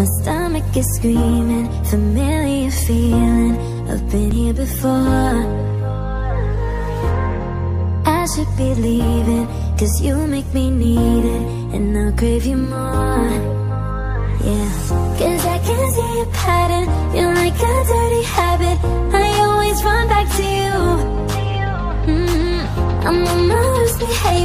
My stomach is screaming Familiar feeling. I've been here before. I should be leaving Cause you make me need it And I'll crave you more. Yeah. Cause I can see a pattern You're like a dirty habit. I always run back to you. Mm -hmm. I'm on my worst behavior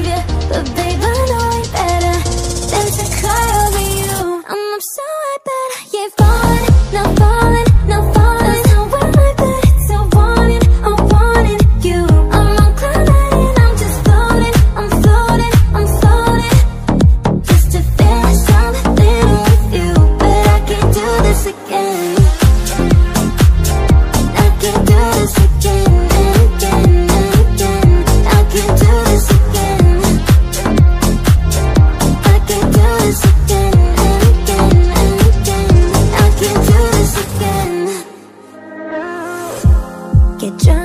있겠죠?